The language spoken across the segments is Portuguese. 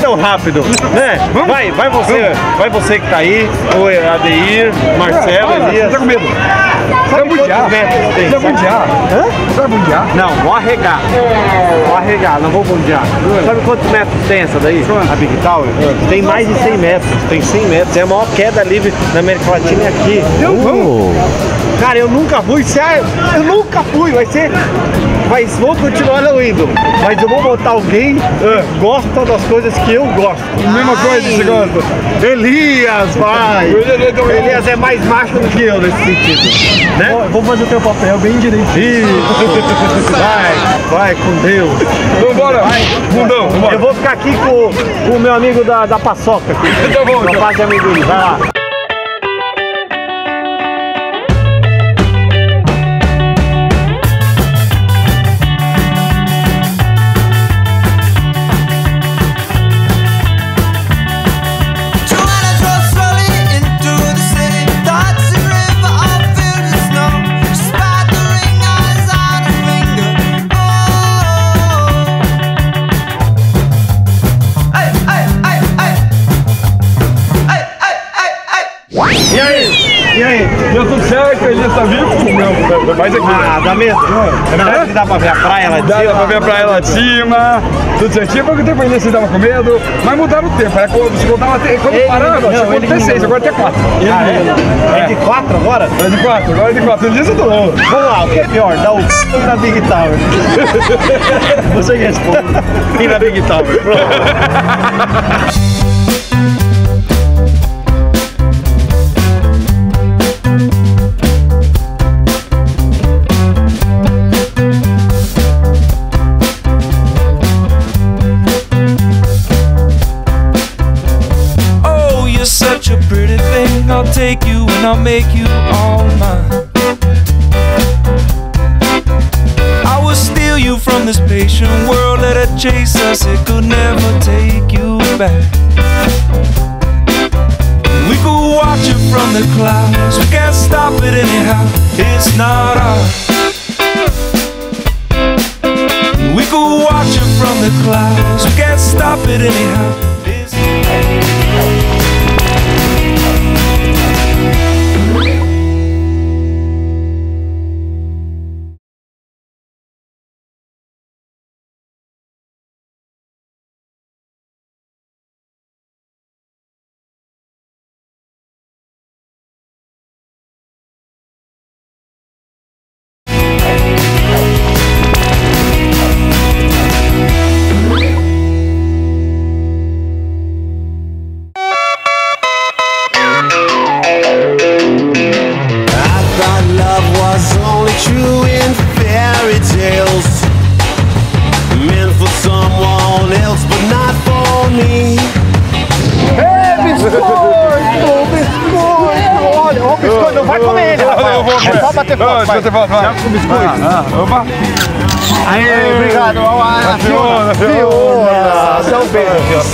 tão rápido? Né? Vai, vai você, vai você que tá aí, o Adeir, Marcelo, Elias. Tá com medo? Sabe- mundiar. Hã? Vai mundiar. Não, vou arregar. Vou arregar, não vou bundear. Sabe quantos metros tem essa daí? A Big Tower? Tem mais de 100 metros. Tem 100 metros. É a maior queda livre na América Latina aqui. Eu Cara, eu nunca fui, sério, eu nunca fui, vai ser. Mas vou continuar não indo. Mas eu vou botar alguém que gosta das coisas que eu gosto. Mesma coisa que você gosta. Elias, vai! Elias é mais macho do que eu nesse sentido. Né? Vou fazer o teu papel bem direitinho. Vai, vai com Deus. Então bora. Mundão, Eu vambora. vou ficar aqui com, com o meu amigo da, da paçoca. Aqui. Tá bom, Meu então. pai de amendoim, vai lá. Mais aqui. Ah, dá medo? Será que dá pra ver a praia lá de Dá, cima? dá pra ver a praia lá de cima, tudo certinho. Porque o tempo ainda você tava com medo, mas mudaram o tempo. É quando contava até, quando Ele- parava, não, ele até me seis, enganou. agora até quatro. Ah, é? É de quatro agora? É de quatro, agora é de quatro. Um dia você tomou. Vamos lá, o que é pior? Dar o c na Big Tower? Você responde. E na Big Tower? Pronto. take you and I'll make you all mine. I will steal you from this patient world. Let it chase us, it could never take you back. We could watch it from the clouds. We can't stop it anyhow. It's not ours. We could watch it from the clouds. We can't stop it anyhow. Biscoito! Biscoito! Olha, o biscoito, vai comer ele, rapaz. Eu vou É só bater foto, Ah, vai. Bater foto, vai. com biscoito. Ah, ah, opa. Aê, obrigado. A Fiona, Fiona. São beijos.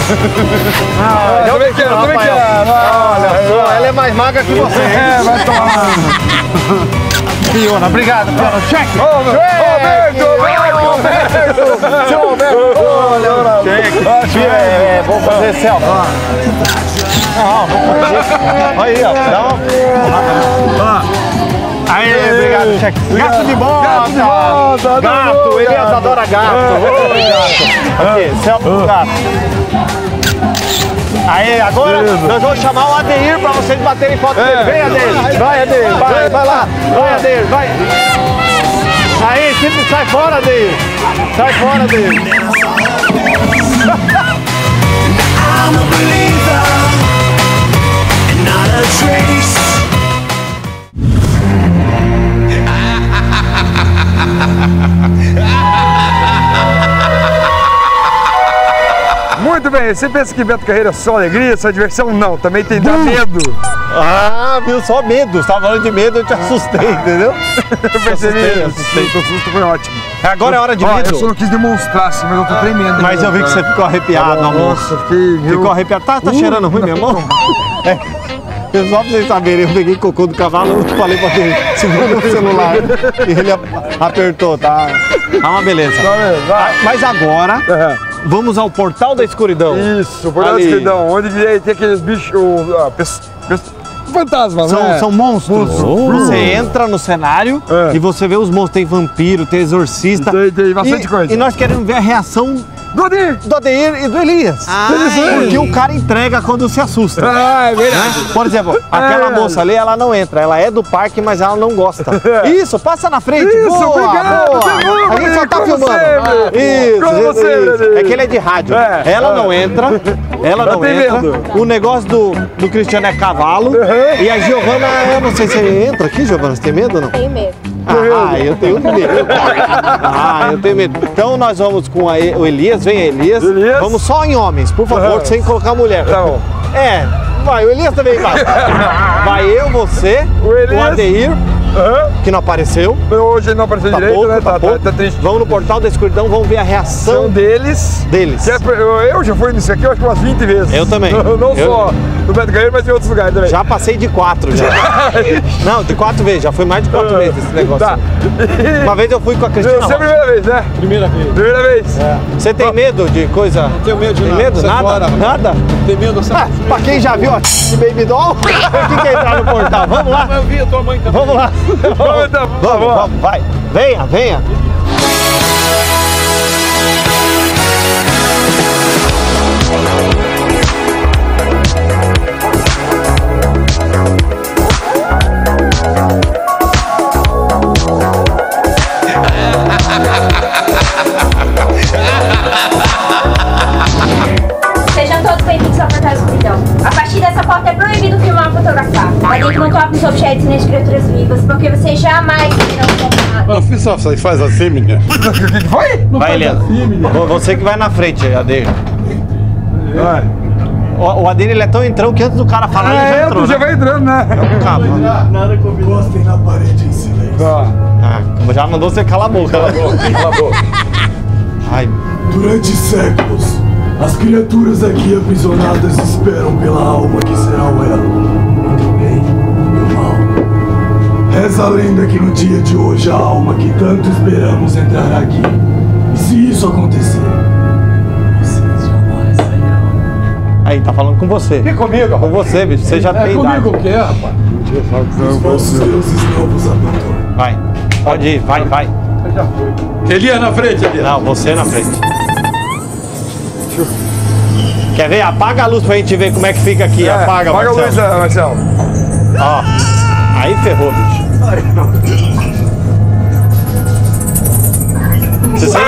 Ah, Eu também quero, também quero. Olha só, ela é mais magra que você. É, vai tomar. Fiona, obrigado, Fiona. Cheque. Meu- Roberto, Roberto. Seu Roberto. Olha, cheque. É, vamos fazer selfie. Aí, ó. Dá uma... Aí, obrigado, cheque. Gato de bota. Gato de bota, Gato, gato. adora gato. Oi, gato. Aqui, selfie gato. Aí, agora nós vamos chamar o Adeir pra vocês baterem foto com ele. Vem, Adeir. Vai, Adeir. Vai, vai lá. Vai, Adeir. Vai. Aí, sempre sai fora, Adeir. Sai fora, Adeir. Muito bem, você pensa que Beto Carreira é só alegria, só diversão? Não, também tem dar medo. Ah, viu? Só medo. Você tava falando de medo, eu te assustei, entendeu? Eu percebi, Assustei, assustei. o susto foi ótimo. Agora é hora de Ó, medo. eu só não quis demonstrar assim, mas eu tô tremendo. Mas eu vi que você ficou arrepiado no almoço. Nossa, fiquei... Ficou arrepiado. Tá, tá Uh, cheirando ruim, meu irmão? É. Eu Só pra vocês saberem, eu peguei cocô do cavalo e falei pra ele, segura o celular. E ele ap- apertou, tá? Tá uma beleza. Tá. Ah, Mas agora, vamos ao portal da escuridão. Isso, por da Ali. escuridão, onde tem aqueles bichos. ah, fantasmas, São, né? são monstros. Você entra no cenário É. e você vê os monstros. Tem vampiro, tem exorcista. Tem- tem bastante e, coisa. E nós queremos ver a reação Dodir! do Adeir e do Elias. Porque o cara entrega quando se assusta. Ah, é verdade. Por exemplo, aquela É. moça ali, ela não entra. Ela é do parque, mas ela não gosta. Isso, passa na frente. Isso, boa, obrigado, boa. bom, A gente só tá filmando. sempre. Isso, Como isso. É que ele é de rádio. É, ela é. não entra. Ela não entra. medo. O negócio do, do Cristiano é cavalo. Uhum. E a Giovana, eu não sei se entra aqui, Giovana. Você tem medo ou não? Tenho medo. Ah, eu tenho medo. Ah, eu tenho medo. Então nós vamos com a E- o Elias, vem Elias. Elias. Vamos só em homens, por favor, Aham. sem colocar mulher. Tá bom. É, vai, o Elias também vai. Vai eu, você, O Elias. Adeir, Aham. que não apareceu. Hoje ele não apareceu Tá direito, pouco, né? tá, Tá, pouco. tá, tá triste. Vamos no portal da escuridão, vamos ver a São reação deles. deles. Que é eu, eu já fui nisso aqui, eu acho que umas 20 vezes. Eu também. não Eu- só no Beto Carreiro, mas em outros lugares também. Já passei de quatro já. Não, de quatro vezes, já foi mais de quatro vezes esse negócio. Tá. Uma vez eu fui com a Cristina. Você é a primeira vez, né? Primeira vez. Primeira vez. Você tem medo de coisa? Não tenho medo de tem nada, medo? Nada? fora. Nada? Tem medo, Ah, pra quem já viu esse Baby Doll, o que é entrar no portal? Vamos lá? Eu vi a tua mãe também. Vamos lá. Vamos Vamos, vamos, vai. Venha, venha. Porque vocês jamais serão. Não, fiz só, faz assim, menina. O que que foi? Vai, Eliana. Vo- Você que vai na frente, Adeir. Vai. O, o Adeir, ele é tão entrão que antes do cara falar, ele já É, entrou, tu já né? vai entrando, né? Calma. Encostem na parede em silêncio. Ó. Ah, já mandou você calar a boca. Cala a boca, cala a boca. Ai, Durante séculos, as criaturas aqui aprisionadas esperam pela alma que será o elo a lenda que no dia de hoje a alma que tanto esperamos entrará aqui. E se isso acontecer, vocês jamais sairão. aí, tá falando com você. E comigo? Com você, bicho. Você já É tem idade. comigo o que é, rapaz? Os vossos deuses não vos abandonam. Vai. Pode ir, vai, vai. Elias na frente, Elias. Não, você na frente. Quer ver? Apaga a luz pra gente ver como é que fica aqui. É, apaga, Apaga a luz, Marcelo. né, Marcelo. Ó. Aí ferrou, bicho. Se vocês,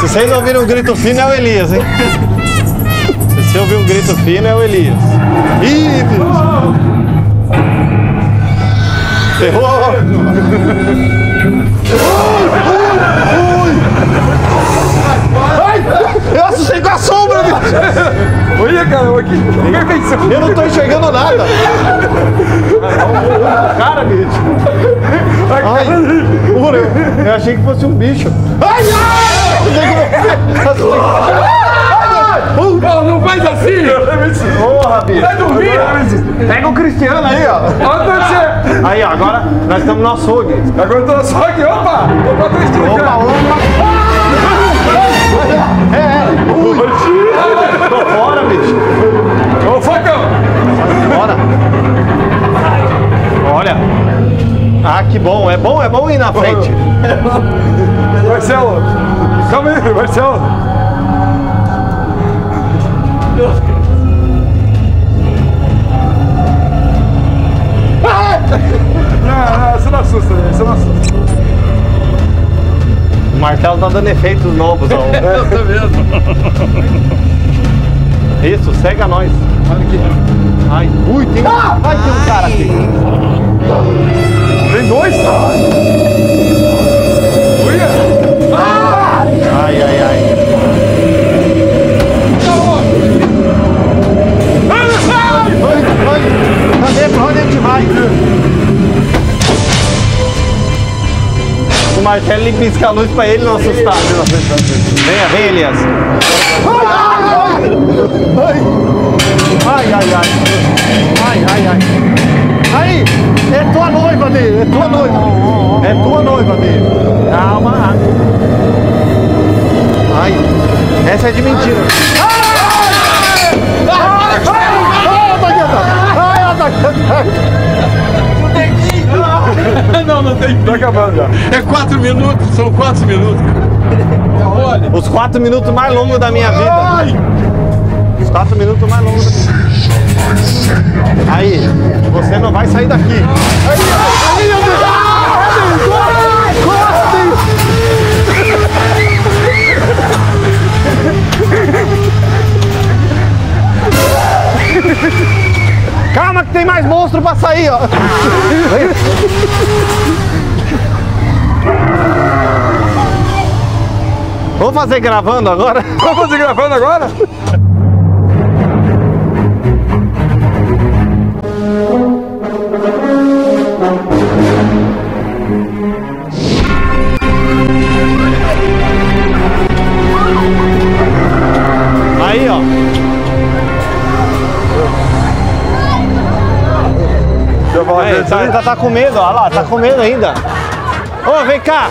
se vocês ouviram um grito fino, é o Elias, hein? Se você ouvir um grito fino, é o Elias. Ih, bicho. Ferrou! Ai, eu assustei com a sombra, bicho! Olha, cara, aqui. Eu não tô enxergando nada! Cara, bicho! Ai, juro, eu, achei que fosse um bicho. Ai, ai! Não, não faz assim! Porra, bicho! Vai dormir! Pega o Cristiano aí, ó! Você? Aí, ó, agora nós estamos no açougue. Agora eu tô só aqui, opa! Opa, tô Opa, opa! É, é! Ui! Tô fora, bicho! Ô, facão! Bora! Olha! Ah, que bom! É bom, é bom ir na frente! Marcelo! Calma aí, Marcelo! Não, não, você não assusta, você não assusta. O Marcelo tá dando efeitos novos, ó. Tô vendo. Isso, cega nós. Olha aqui. Ai, ui, tem, ai, tem um cara aqui. Tem dois? Olha! Ai, ai, ai. Vai, vai. Cadê? Pra onde a gente vai? O Marcelo ele pisca a luz pra ele não assustar. Venha, vem, Elias. Ai, ai, ai. Ai, ai, ai. Aí, é tua noiva dele, é tua noiva. É tua noiva dele. Calma. Ai, Essa é de mentira. Não, não tem. Tá acabando já. É quatro minutos, são quatro minutos. Olha. Os quatro minutos mais longos da minha vida. Os quatro minutos mais longos da minha vida. Aí, você não vai sair daqui. Calma que tem mais monstro pra sair, ó. Vamos fazer gravando agora? Vamos fazer gravando agora? Aí, tá, você. tá, tá com medo, olha lá, tá com medo ainda. Ô, vem cá.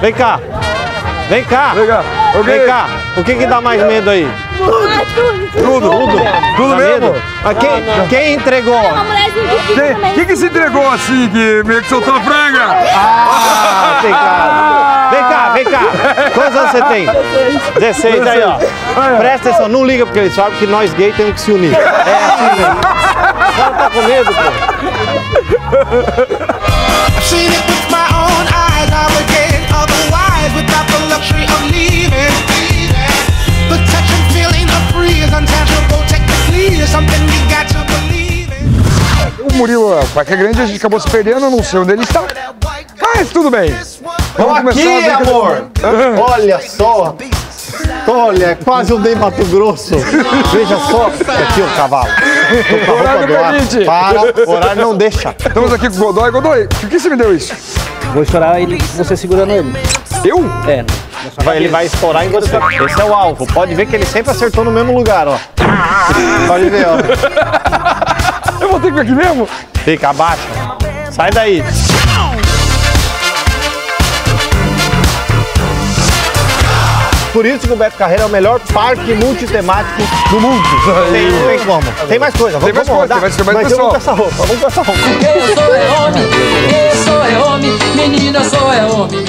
Vem cá. Vem cá. Vem cá. O Vem cá. O que que dá mais medo aí? Tudo. Tudo? Tudo Dá mesmo? medo? Mas quem, quem entregou? Uma mulherzinha de pico Quem, quem que se entregou assim, que meio que soltou a franga? Ah, tem cara. Vem cá, vem cá. Quantos anos você tem? 16 aí, ó. Presta atenção, não liga porque eles falam que nós gays temos que se unir. É assim mesmo. O cara tá com medo, pô. I've seen it with my own eyes. I would get otherwise without the luxury of leaving. The touch and feeling of free is untangible. Technically, it's something we got to believe in. O Murilo, a faca grande, a gente acabou se perdendo, eu não sei onde ele está. Mas tudo bem. Vamos Aqui, começar a amor. Olha só. Olha, é quase um Ney Mato Grosso. Veja só. Aqui o cavalo. Tô com a roupa Horário do ar. permite. Para, o horário não deixa. Estamos aqui com o Godoy. Godoy, por que você me deu isso? Vou estourar ele, você segurando ele. Eu? É. Vai- ele vai estourar enquanto você... Esse é o alvo. Pode ver que ele sempre acertou no mesmo lugar, ó. Pode ver, ó. Eu vou ter que vir aqui mesmo? Fica, abaixa. Sai daí. Por isso que o Beto Carreira é o melhor parque multitemático do mundo. Tem, não tem como. Tem mais coisa. Vamos, Tem mais vamos coisa, rodar. tem mais- tem mais Mas eu vou com pessoal. essa roupa. Vamos com essa roupa. Eu sou é homem, eu sou é homem, menina sou é homem.